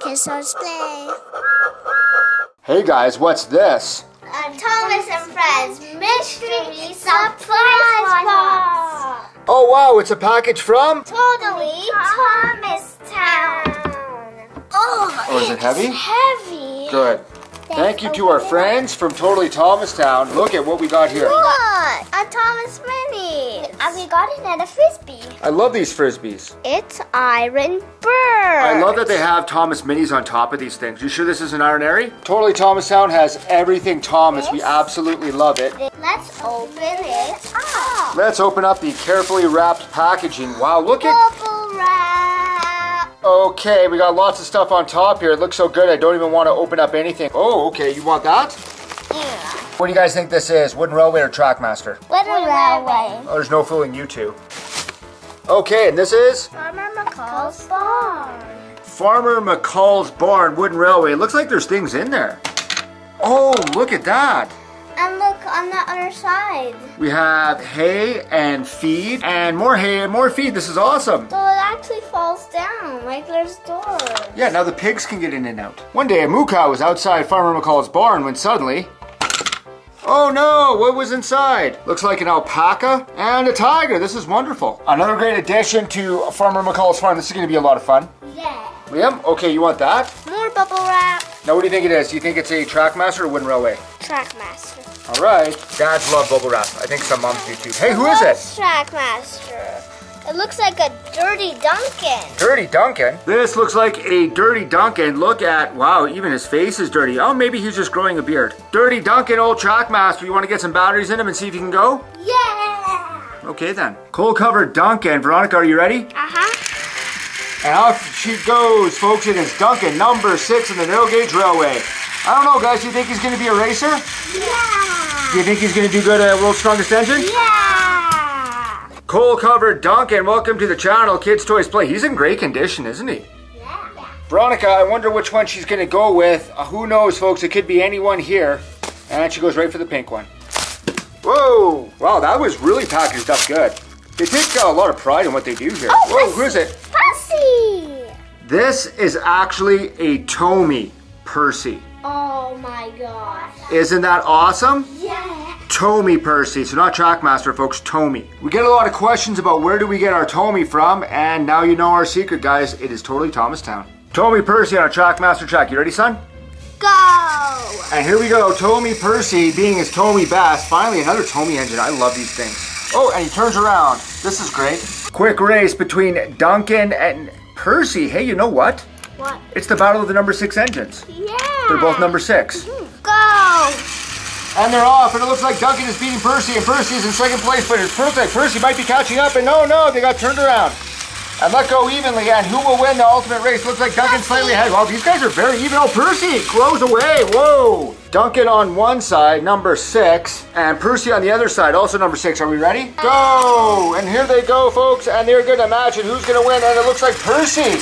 Kids Toys Play. Hey guys, what's this? Uh, Thomas and Friends Mystery Surprise Box. Oh wow, it's a package from? Totally Thomas Town. Oh, Oh, is it it's heavy? Heavy. Good. Thank you to our friends from Totally Thomastown. Look at what we got here. What? A Thomas Mini. And we got another frisbee. I love these frisbees. It's Iron Bert. I love that they have Thomas Minis on top of these things. You sure this is an Iron 'Arry? Totally Thomastown has everything Thomas. We absolutely love it. Let's open it up. Let's open up the carefully wrapped packaging. Wow, look at. Bubble wrap. Okay, we got lots of stuff on top here. It looks so good, I don't even want to open up anything. Oh, okay, you want that? Yeah. What do you guys think this is? Wooden Railway or Trackmaster? Wooden railway. Oh, there's no fooling you two. Okay, and this is Farmer McColl's barn. Farmer McColl's Barn Wooden Railway. It looks like there's things in there. Oh, look at that. And look on the other side. We have hay and feed and more hay and more feed. This is awesome. So it actually falls down, like there's doors. Yeah, now the pigs can get in and out. One day a moo cow was outside Farmer McColl's barn when suddenly. Oh no, what was inside? Looks like an alpaca and a tiger. This is wonderful. Another great addition to Farmer McColl's farm. This is going to be a lot of fun. Yeah. Liam, okay, you want that? More bubble wrap. Now, what do you think it is? Do you think it's a Trackmaster or Wooden Railway? Trackmaster. All right. Dads love bubble wrap. I think some moms do too. Hey, who is it? Trackmaster. It looks like a dirty Duncan. Dirty Duncan. This looks like a Dirty Duncan. Look at, wow, even his face is dirty. Oh, maybe he's just growing a beard. Dirty Duncan, old Trackmaster. You want to get some batteries in him and see if you can go? Yeah. Okay then. Coal covered Duncan. Veronica, are you ready? Uh-huh. And off she goes, folks. It is Duncan, number six in the narrow gauge railway. I don't know, guys. Do you think he's going to be a racer? Yeah. Do you think he's going to do good at World's Strongest Engine? Yeah. Coal covered Duncan, welcome to the channel. Kids Toys Play. He's in great condition, isn't he? Yeah. Veronica, I wonder which one she's going to go with. Uh, who knows, folks? It could be anyone here. And she goes right for the pink one. Whoa! Wow, that was really packaged up good. They take uh, a lot of pride in what they do here. Oh, Whoa, who is it? Pussy. This is actually a TOMY Percy. Oh my gosh. Isn't that awesome? Yeah. TOMY Percy. So not Trackmaster, folks, TOMY. We get a lot of questions about where do we get our TOMY from, and now you know our secret, guys. It is totally Thomastown. TOMY Percy on a Trackmaster track. You ready, son? Go. And here we go, TOMY Percy being his TOMY Bass. Finally, another TOMY engine. I love these things. Oh, and he turns around. This is great. Quick race between Duncan and Percy. Hey, you know what? What? It's the battle of the number six engines. Yeah. They're both number six. Go. And they're off, and it looks like Duncan is beating Percy, and Percy is in second place, but it's perfect. Percy might be catching up, and no, no, they got turned around. And let go evenly, and who will win the ultimate race? Looks like Duncan slightly ahead. Well, these guys are very even. Oh, Percy grows away. Whoa. Duncan on one side, number six, and Percy on the other side, also number six. Are we ready? Go! And here they go, folks, and they're going to imagine who's going to win, and it looks like Percy.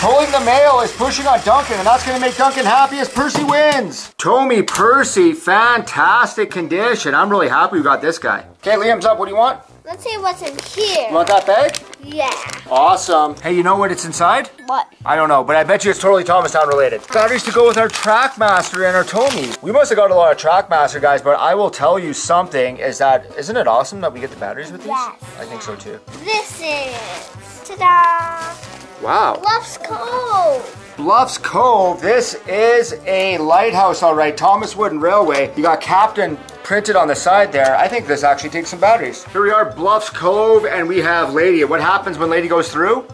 Pulling the mail is pushing on Duncan, and that's going to make Duncan happy as Percy wins. TOMY Percy, fantastic condition. I'm really happy we got this guy. Okay, Liam's up. What do you want? Let's see what's in here. You want that bag? Yeah. Awesome. Hey, you know what it's inside? What? I don't know, but I bet you it's totally Thomastown related. Batteries to go with our Trackmaster and our TOMY. We must have got a lot of Trackmaster guys, but I will tell you something is that, isn't it awesome that we get the batteries with these? Yes. I think so too. This is. Ta-da. Wow. Bluffs Cove. Bluffs Cove. This is a lighthouse, all right. Thomas Wooden Railway. You got Captain printed on the side there. I think this actually takes some batteries. Here we are, Bluffs Cove, and we have Lady. What happens when Lady goes through?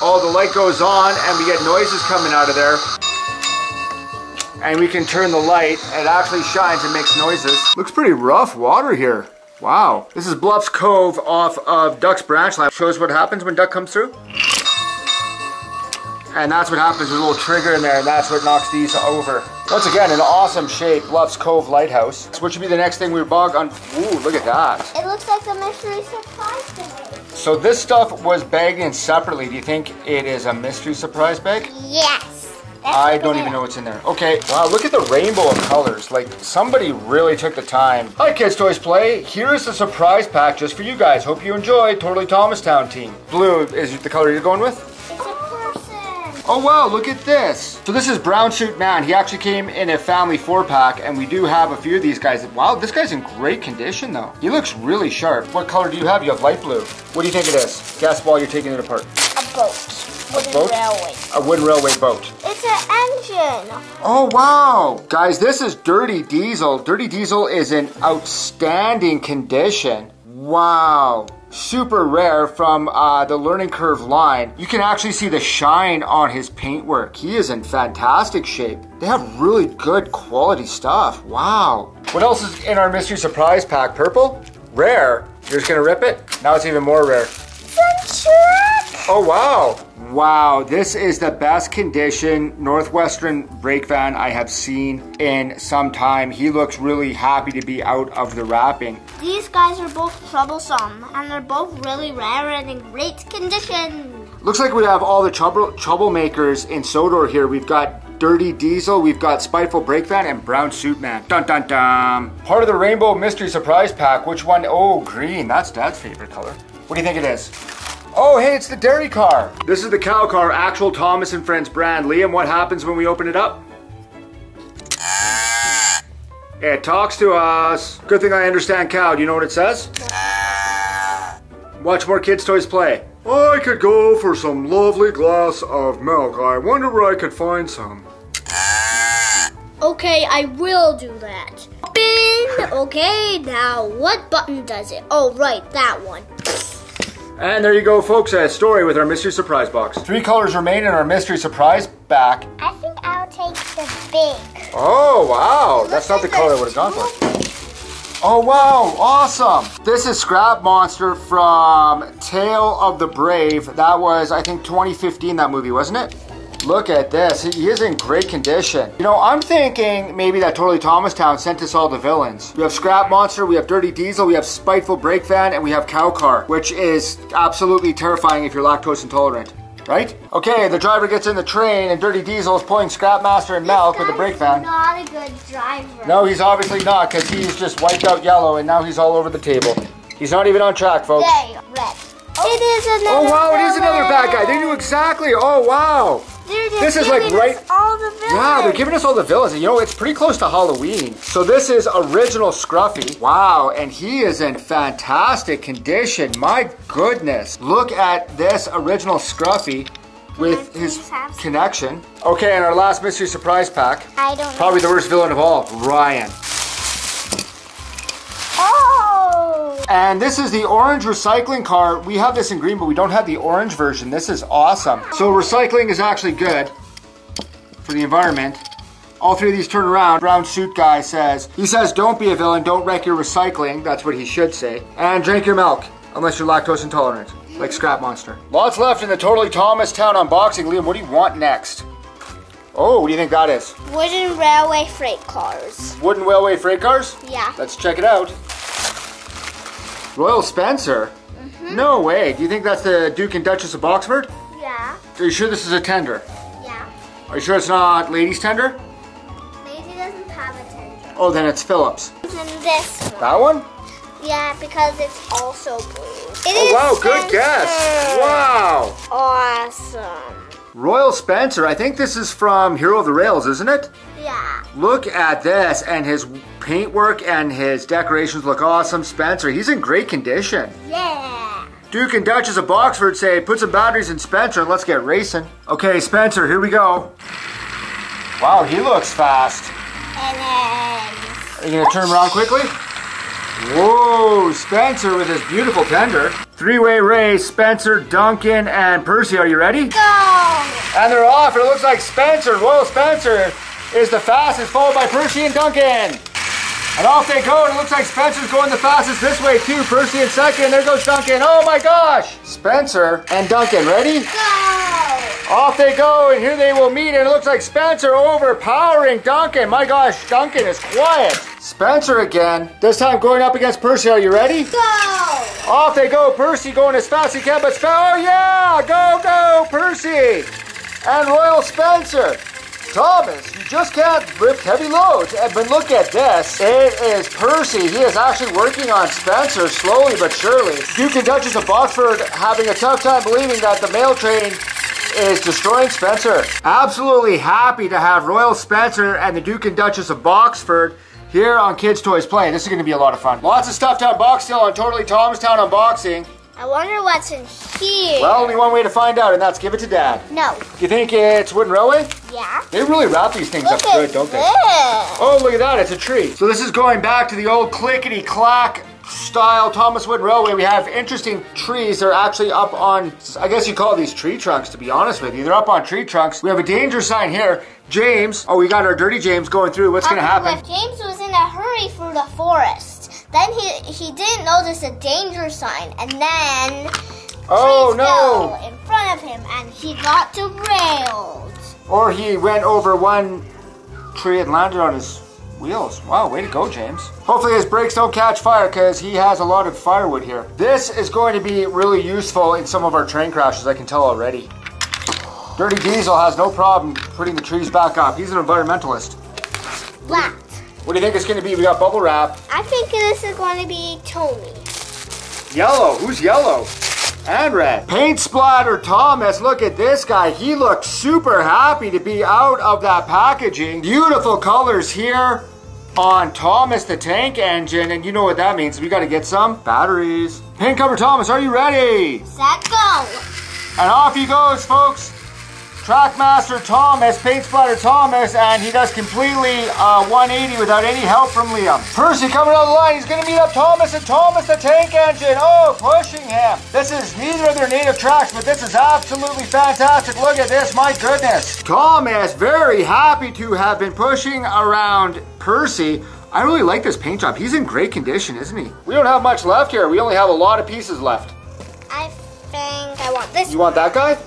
Oh, the light goes on, and we get noises coming out of there. And we can turn the light. It actually shines and makes noises. Looks pretty rough water here. Wow. This is Bluffs Cove off of Duck's branch line. Shows what happens when Duck comes through. And that's what happens with a little trigger in there, and that's what knocks these over. Once again, an awesome shape, Bluffs Cove Lighthouse. Which should be the next thing we bog on. Ooh, look at that. It looks like a mystery surprise me. So this stuff was bagged in separately. Do you think it is a mystery surprise bag? Yes. That's I don't it even know what's in there. Okay, wow, look at the rainbow of colors. Like, somebody really took the time. Hi, Kids Toys Play. Here is a surprise pack just for you guys. Hope you enjoy. Totally Thomastown team. Blue is the color you're going with? It's a person. Oh wow, look at this. So this is Brown Suit Man. He actually came in a family four pack and we do have a few of these guys. Wow, this guy's in great condition though. He looks really sharp. What color do you have? You have light blue. What do you think it is? Guess while you're taking it apart. A boat. Wooden boat? railway. A wooden railway boat. It's an engine. Oh wow! Guys, this is Dirty Diesel. Dirty Diesel is in outstanding condition. Wow. Super rare from uh, the Learning Curve line. You can actually see the shine on his paintwork. He is in fantastic shape. They have really good quality stuff. Wow. What else is in our mystery surprise pack? Purple? Rare. You're just gonna rip it? Now it's even more rare. It's a truck. Oh wow! Wow, this is the best condition Northwestern brake van I have seen in some time. He looks really happy to be out of the wrapping. These guys are both troublesome, and they're both really rare and in great condition. Looks like we have all the trouble troublemakers in Sodor here. We've got Dirty Diesel, we've got Spiteful Brake Van, and Brown Suit Man. Dun dun dun! Part of the Rainbow Mystery Surprise Pack. Which one? Oh, green. That's Dad's favorite color. What do you think it is? Oh, hey, it's the dairy car. This is the cow car, actual Thomas and Friends brand. Liam, what happens when we open it up? It talks to us. Good thing I understand cow. Do you know what it says? Watch more kids' toys play. I could go for some lovely glass of milk. I wonder where I could find some. Okay, I will do that. Open. Okay, now what button does it? Oh, right, that one. And there you go, folks. A story with our mystery surprise box. Three colors remain in our mystery surprise back. I think I'll take the big. Oh, wow. That's not the color I would have gone for. Oh, wow. Awesome. This is Scrap Monster from Tale of the Brave. That was, I think, 2015, that movie, wasn't it? Look at this. He is in great condition. You know, I'm thinking maybe that Totally Thomastown sent us all the villains. We have Scrap Monster, we have Dirty Diesel, we have Spiteful Brake Van, and we have Cow Car, which is absolutely terrifying if you're lactose intolerant. Right? Okay, the driver gets in the train and Dirty Diesel is pulling Scrap Monster and Milk with the brake van. Not a good driver. No, he's obviously not because he's just wiped out yellow and now he's all over the table. He's not even on track, folks. There, red. It is oh, another. Oh wow, it is another bad guy. They knew exactly. Oh wow. This is like right- us all the villains. Yeah, they're giving us all the villains. And you know, it's pretty close to Halloween. So this is original Scruffy. Wow, and he is in fantastic condition. My goodness. Look at this original Scruffy with his connection. Okay, and our last mystery surprise pack. I don't Probably the worst villain of all, Ryan. Oh. And this is the orange recycling car. We have this in green, but we don't have the orange version. This is awesome. So recycling is actually good for the environment. All three of these turn around. Brown suit guy says, he says, don't be a villain, don't wreck your recycling. That's what he should say. And drink your milk, unless you're lactose intolerant, like Scrap Monster. Lots left in the Totally Thomas Town unboxing. Liam, what do you want next? Oh, what do you think that is? Wooden railway freight cars. Wooden railway freight cars? Yeah. Let's check it out. Royal Spencer? Mm-hmm. No way. Do you think that's the Duke and Duchess of Boxford? Yeah. Are you sure this is a tender? Yeah. Are you sure it's not Lady's tender? Lady doesn't have a tender. Oh, then it's Phillips. And this one. That one? Yeah, because it's also blue. It Oh is wow, good guess. Wow. Awesome. Royal Spencer, I think this is from Hero of the Rails, isn't it? Yeah. Look at this, and his paintwork and his decorations look awesome. Spencer, he's in great condition. Yeah. Duke and Duchess of Boxford say, put some batteries in Spencer and let's get racing. Okay, Spencer, here we go. Wow, he looks fast. And then. Are you gonna turn around quickly? Whoa, Spencer with his beautiful tender. Three-way race, Spencer, Duncan, and Percy. Are you ready? Go! And they're off. and It looks like Spencer, Royal Spencer, is the fastest, followed by Percy and Duncan. And off they go, and it looks like Spencer's going the fastest this way too. Percy in second, there goes Duncan. Oh my gosh! Spencer and Duncan, ready? Go! Off they go, and here they will meet, and it looks like Spencer overpowering Duncan. My gosh, Duncan is quiet. Spencer again, this time going up against Percy. Are you ready? Go! Off they go, Percy going as fast as he can, but Spencer, oh yeah, go, go, Percy! And Royal Spencer. Thomas, you just can't lift heavy loads. And but look at this. It is Percy. He is actually working on Spencer slowly but surely. Duke and Duchess of Boxford having a tough time believing that the mail train is destroying Spencer. Absolutely happy to have Royal Spencer and the Duke and Duchess of Boxford here on Kids Toys Play. This is going to be a lot of fun. Lots of stuff to unbox still on Totally Thomastown Unboxing. I wonder what's in here. Well, only one way to find out, and that's give it to Dad. no. You think it's Wooden Railway? Yeah. They really wrap these things Look up good, don't they? this. Oh, look at that, it's a tree. So this is going back to the old clickety-clack style Thomas Wood Railway. We have interesting trees. They're actually up on, I guess you call these tree trunks, to be honest with you. They're up on tree trunks. We have a danger sign here. James, oh, we got our dirty James going through. What's gonna happen? James was in a hurry through the forest. Then he he didn't notice a danger sign, and then Oh, no. fell in front of him, and he got derailed. Or he went over one tree and landed on his wheels. Wow, way to go, James. Hopefully his brakes don't catch fire because he has a lot of firewood here. This is going to be really useful in some of our train crashes, I can tell already. Dirty Diesel has no problem putting the trees back up. He's an environmentalist. Black. What do you think it's going to be? We got bubble wrap. I think this is going to be Tony. Yellow. Who's yellow? And red. Paint splatter Thomas. Look at this guy. He looks super happy to be out of that packaging. Beautiful colors here on Thomas the Tank Engine. And you know what that means. We got to get some batteries. Paint cover Thomas, are you ready? Set go. And off he goes, folks. Trackmaster Thomas, Paint Splatter Thomas, and he does completely uh, 180 without any help from Liam. Percy coming down the line, he's going to meet up Thomas and Thomas the Tank Engine. Oh, pushing him. This is neither of their native tracks, but this is absolutely fantastic. Look at this, my goodness. Thomas, very happy to have been pushing around Percy. I really like this paint job. He's in great condition, isn't he? We don't have much left here. We only have a lot of pieces left. I think I want this. You want that guy?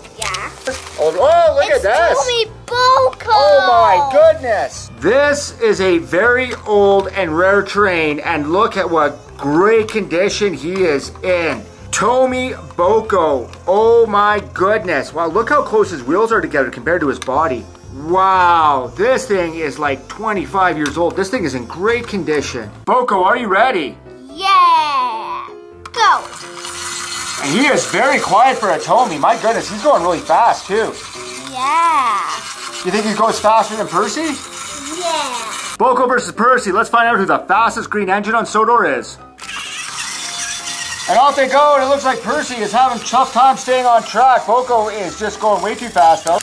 Yeah. Oh, oh, look it's at this. TOMY BoCo. Oh my goodness! This is a very old and rare train, and look at what great condition he is in. TOMY BoCo. Oh my goodness. Wow, look how close his wheels are together compared to his body. Wow, this thing is like 25 years old. This thing is in great condition. BoCo, are you ready? Yeah. Go. And he is very quiet for a TOMY. My goodness, he's going really fast too. Yeah. You think he goes faster than Percy? Yeah. BoCo versus Percy. Let's find out who the fastest green engine on Sodor is. And off they go, and it looks like Percy is having a tough time staying on track. BoCo is just going way too fast, though.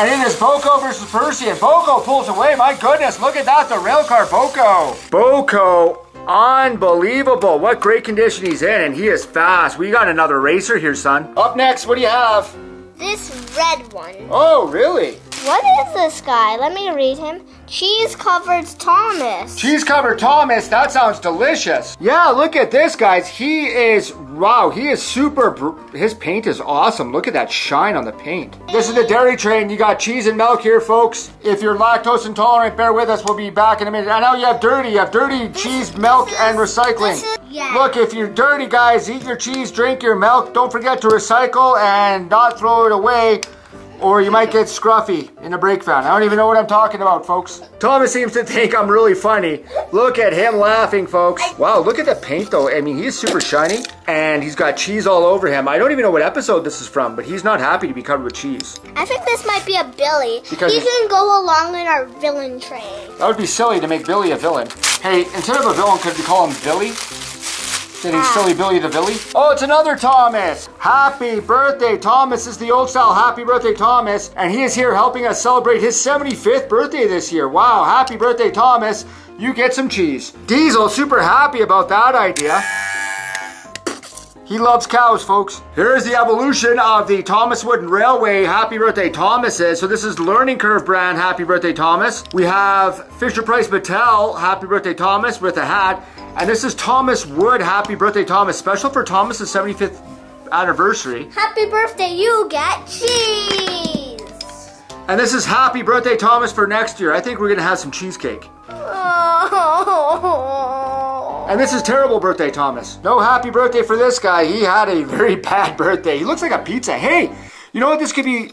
And it is BoCo versus Percy, and BoCo pulls away. My goodness, look at that, the rail car BoCo. BoCo, unbelievable. What great condition he's in, and he is fast. We got another racer here, son. Up next, what do you have? This red one. Oh, really? What is this guy? Let me read him. Cheese covered Thomas. Cheese covered Thomas, that sounds delicious. Yeah, look at this, guys. He is, wow, he is super, br- his paint is awesome. Look at that shine on the paint. This is the dairy train. You got cheese and milk here, folks. If you're lactose intolerant, bear with us. We'll be back in a minute. I know you have dirty. You have dirty cheese, milk, this and recycling. is- yeah. Look, if you're dirty, guys, eat your cheese, drink your milk. Don't forget to recycle and not throw it away or you might get scruffy in a brake van. I don't even know what I'm talking about, folks. Thomas seems to think I'm really funny. Look at him laughing, folks. Wow, look at the paint, though. I mean, he's super shiny, and he's got cheese all over him. I don't even know what episode this is from, but he's not happy to be covered with cheese. I think this might be a Billy. Because he can go along in our villain train. That would be silly to make Billy a villain. Hey, instead of a villain, could we call him Billy? He silly Billy the Billy? Oh, it's another Thomas! Happy birthday, Thomas is the old style happy birthday, Thomas. And he is here helping us celebrate his 75th birthday this year. Wow, happy birthday, Thomas. You get some cheese. Diesel, super happy about that idea. He loves cows, folks. Here's the evolution of the Thomas Wooden Railway Happy Birthday Thomases. So this is Learning Curve brand Happy Birthday Thomas. We have Fisher Price Mattel Happy Birthday Thomas with a hat. And this is Thomas Wood Happy Birthday Thomas, special for Thomas's 75th anniversary. Happy birthday, you get cheese. And this is Happy Birthday Thomas for next year. I think we're gonna have some cheesecake. Oh. And this is terrible birthday, Thomas. No happy birthday for this guy. He had a very bad birthday. He looks like a pizza. Hey, you know what this could be?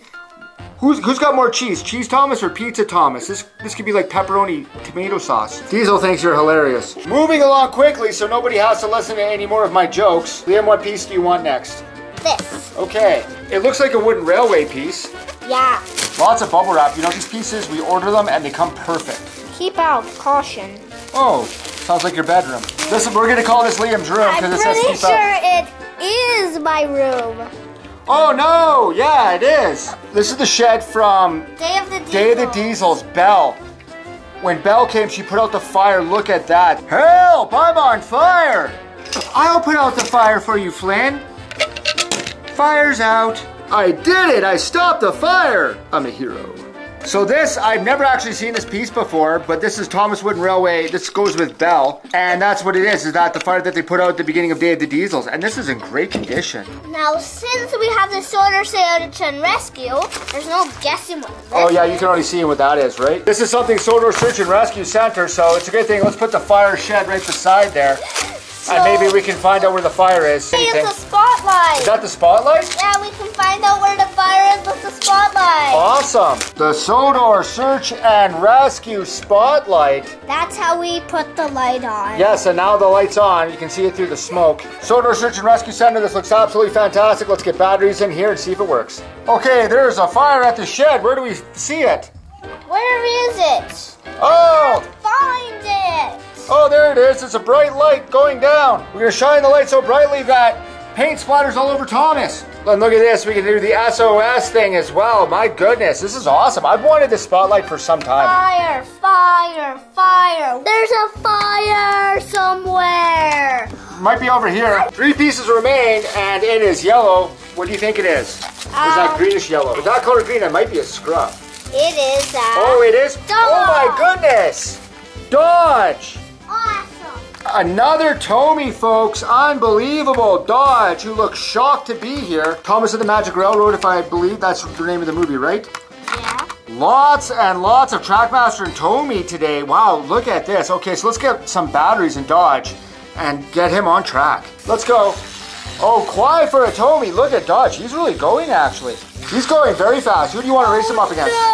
Who's, who's got more cheese? Cheese Thomas or Pizza Thomas? This this could be like pepperoni tomato sauce. Diesel thinks you're hilarious. Moving along quickly so nobody has to listen to any more of my jokes. Liam, what piece do you want next? This. Okay, it looks like a wooden railway piece. Yeah. Lots of bubble wrap. You know, these pieces, we order them and they come perfect. Keep out caution. Oh, sounds like your bedroom. Listen, we're gonna call this Liam's room I'm because it says pretty keep sure out. it is my room. Oh no, yeah, it is. This is the shed from Day of the Diesel. Day of the Diesels, Belle. When Belle came, she put out the fire. Look at that. Help! I'm on fire! I'll put out the fire for you, Flynn. Fire's out. I did it! I stopped the fire! I'm a hero. So this, I've never actually seen this piece before, but this is Thomas Wooden Railway. This goes with Belle, And that's what it is, is that the fire that they put out at the beginning of Day of the Diesels. And this is in great condition. Now, since we have the Sodor Search and Rescue, there's no guessing what Oh yeah, you can already see what that is, right? This is something Sodor Search and Rescue Center, so it's a good thing. Let's put the fire shed right beside there. And maybe we can find out where the fire is. Hey, it's a spotlight. Is that the spotlight? yeah, we can find out where the fire is with the spotlight. Awesome. The Sodor Search and Rescue Spotlight. That's how we put the light on. Yes, and now the light's on. You can see it through the smoke. Sodor Search and Rescue Center. This looks absolutely fantastic. Let's get batteries in here and see if it works. Okay, there's a fire at the shed. Where do we see it? Where is it? Oh, Find it. Oh, there it is. It's a bright light going down. We're going to shine the light so brightly that paint splatters all over Thomas. And look at this. We can do the SOS thing as well. My goodness, this is awesome. I've wanted this spotlight for some time. Fire, fire, fire. There's a fire somewhere. Might be over here. Three pieces remain, and it is yellow. What do you think it is? Is that Um, greenish yellow? With that color green, it might be a scrub. It is that. Oh, it is? Oh my goodness! Dodge! Another TOMY, folks. Unbelievable. Dodge, who looks shocked to be here. Thomas of the Magic Railroad, if I believe that's the name of the movie, right? Yeah. Lots and lots of Trackmaster and TOMY today. Wow, look at this. Okay, so let's get some batteries in Dodge and get him on track. Let's go. Oh, quiet for a TOMY. Look at Dodge. He's really going, actually. He's going very fast. Who do you want to race him up against? No.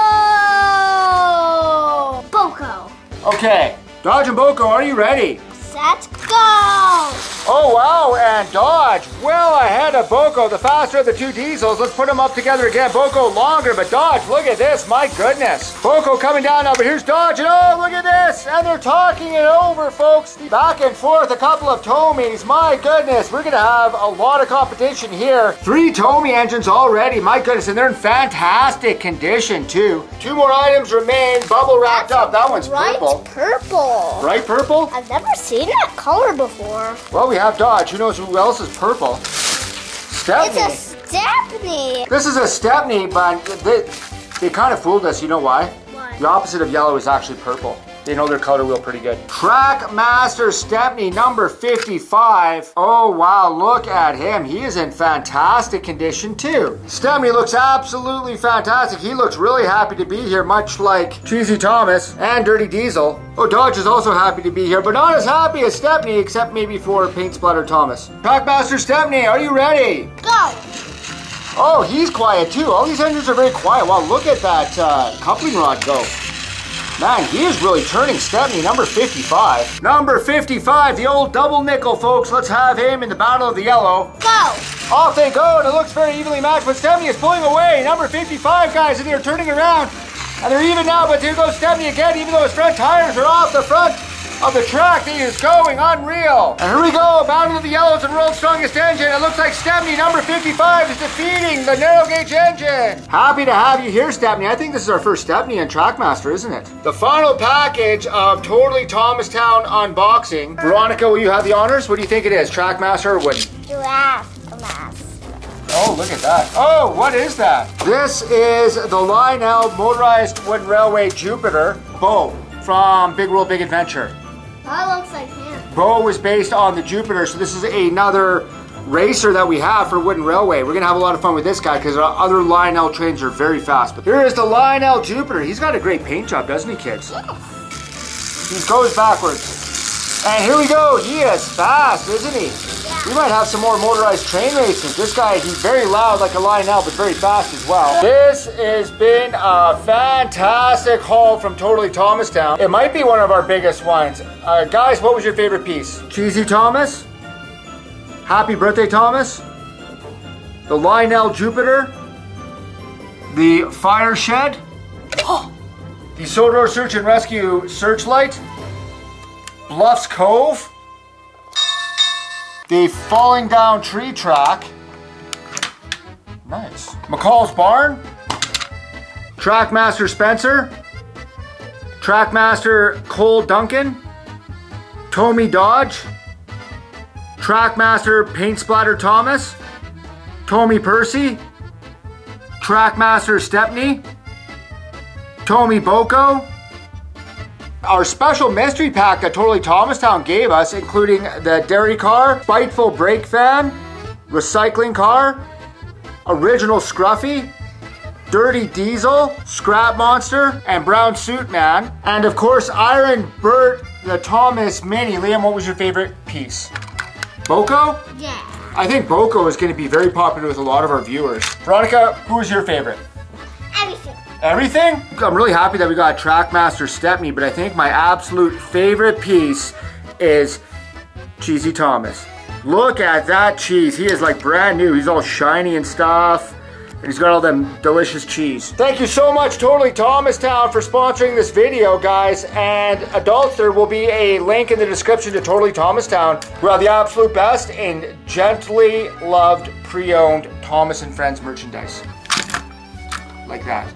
BoCo. Okay, Dodge and BoCo, are you ready? Set go. Oh wow, and Dodge well ahead of BoCo, the faster of the two diesels. Let's put them up together again. BoCo longer, but Dodge, look at this, my goodness. BoCo coming down now, but here's Dodge, and oh, look at this. And they're talking it over, folks. Back and forth, a couple of Tomies. My goodness, we're gonna have a lot of competition here. Three TOMY engines already, my goodness, and they're in fantastic condition too. Two more items remain, bubble wrapped up. That one's Bright purple. purple. Bright purple? I've never seen that color before. Well, we have Dodge. Who knows who else is purple? Stepney. It's a Stepney. This is a Stepney, but they, they kind of fooled us. You know why? Why? The opposite of yellow is actually purple. They know their color wheel pretty good. Trackmaster Stepney number 55. Oh, wow, look at him. He is in fantastic condition, too. Stepney looks absolutely fantastic. He looks really happy to be here, much like Cheesy Thomas and Dirty Diesel. Oh, Dodge is also happy to be here, but not as happy as Stepney, except maybe for Paint Splatter Thomas. Trackmaster Stepney, are you ready? Go. Oh, he's quiet too. All these engines are very quiet. Wow, look at that uh, coupling rod go. Man, he is really turning Stepney, number 55. Number 55, the old double nickel, folks. Let's have him in the Battle of the Yellow. Go. Off they go, and it looks very evenly matched, but Stepney is pulling away. Number 55, guys, and they're turning around. And they're even now, but here goes Stepney again, even though his front tires are off the front of the track. He is going unreal. And here we go, Battle of the Yellows and World's Strongest Engine. It looks like Stepney, number 55, is defeating the narrow gauge engine. Happy to have you here, Stepney. I think this is our first Stepney and Trackmaster, isn't it? The final package of Totally Thomastown unboxing. Veronica, will you have the honors? What do you think it is, Trackmaster or Wooden? Giraffe. Oh, look at that. Oh, what is that? This is the Lionel Motorized Wooden Railway Jupiter Bo from Big World Big Adventure. That looks like him. Bo was based on the Jupiter, so this is another racer that we have for Wooden Railway. We're gonna have a lot of fun with this guy because our other Lionel trains are very fast. But here is the Lionel Jupiter. He's got a great paint job, doesn't he, kids? He goes backwards. And here we go. He is fast, isn't he? We might have some more motorized train races. This guy, he's very loud like a Lionel, but very fast as well. This has been a fantastic haul from Totally Thomastown. It might be one of our biggest ones. Uh, guys, what was your favorite piece? Cheesy Thomas? Happy birthday, Thomas? the Lionel Jupiter, the Fire Shed, the Sodor Search and Rescue Searchlight, Bluffs Cove, the Falling Down Tree Track, nice, McColl's Barn, Trackmaster Spencer, Trackmaster Coal Duncan, TOMY Dodge, Trackmaster Paint Splatter Thomas, TOMY Percy, Trackmaster Stepney, TOMY BoCo, our special mystery pack that Totally Thomastown gave us, including the dairy car, Spiteful Brake Van, Recycling Car, Original Scruffy, Dirty Diesel, Scrap Monster, and Brown Suit Man. And of course, Iron Bert, the Thomas Mini. Liam, what was your favorite piece? BoCo? Yeah. I think BoCo is going to be very popular with a lot of our viewers. Veronica, who is your favorite? Everything. I'm really happy that we got Trackmaster Stepney, but I think my absolute favorite piece is Cheesy Thomas. Look at that cheese. He is like brand new. He's all shiny and stuff. And he's got all them delicious cheese. Thank you so much, Totally Thomastown, for sponsoring this video, guys. And adults, there will be a link in the description to Totally Thomastown. We are the absolute best in gently loved, pre-owned Thomas and Friends merchandise. Like that.